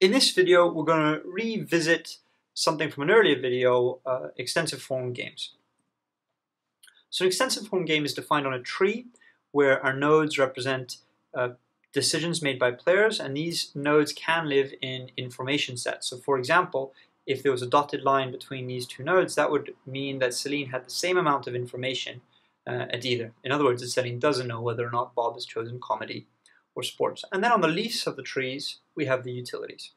In this video, we're going to revisit something from an earlier video, uh, extensive form games. So an extensive form game is defined on a tree where our nodes represent uh, decisions made by players and these nodes can live in information sets. So for example, if there was a dotted line between these two nodes, that would mean that Celine had the same amount of information uh, at either. In other words, that Celine doesn't know whether or not Bob has chosen comedy or sports. And then on the leaves of the trees, we have the utilities.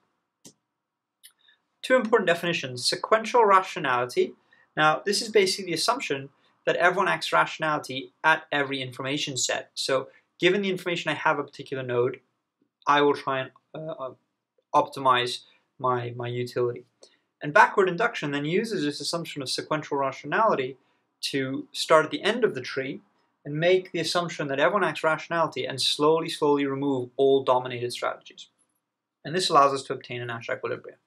Two important definitions, sequential rationality. Now, this is basically the assumption that everyone acts rationality at every information set. So given the information I have a particular node, I will try and uh, uh, optimize my, my utility. And backward induction then uses this assumption of sequential rationality to start at the end of the tree and make the assumption that everyone acts rationality and slowly, slowly remove all dominated strategies. And this allows us to obtain a Nash equilibrium.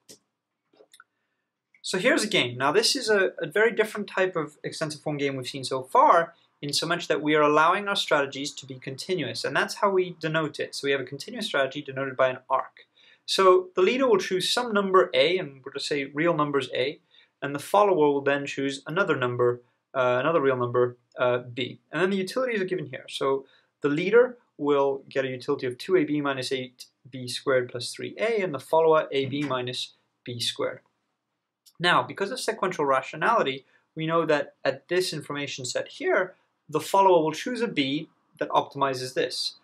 So here's a game. Now this is a, a, very different type of extensive form game we've seen so far in so much that we are allowing our strategies to be continuous and that's how we denote it. So we have a continuous strategy denoted by an arc. So the leader will choose some number A and we're to say real numbers A and the follower will then choose another number uh, another real number, uh, b. And then the utilities are given here. So the leader will get a utility of 2ab minus 8b squared plus 3a, and the follower ab minus b squared. Now, because of sequential rationality, we know that at this information set here, the follower will choose a b that optimizes this.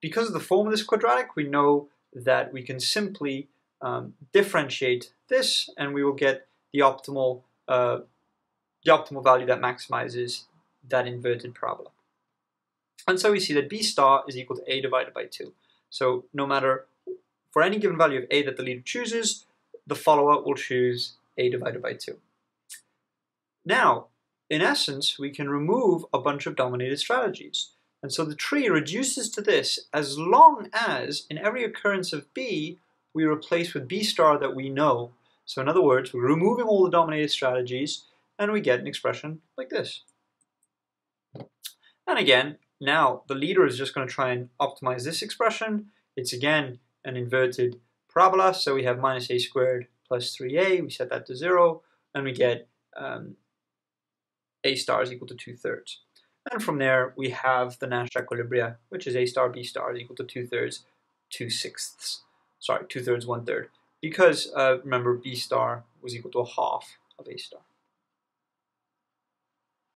Because of the form of this quadratic, we know that we can simply um, differentiate this, and we will get the optimal uh, the optimal value that maximizes that inverted parabola. And so we see that b star is equal to a divided by 2. So no matter, for any given value of a that the leader chooses, the follower will choose a divided by 2. Now, in essence, we can remove a bunch of dominated strategies. And so the tree reduces to this as long as in every occurrence of b, we replace with b star that we know. So in other words, we're removing all the dominated strategies and we get an expression like this. And again, now the leader is just going to try and optimize this expression. It's again an inverted parabola, so we have minus a squared plus 3a, we set that to 0, and we get um, a star is equal to 2 thirds. And from there, we have the Nash equilibria, which is a star b star is equal to 2 thirds, 2 sixths. Sorry, 2 thirds, 1 third. Because, uh, remember, b star was equal to a half of a star.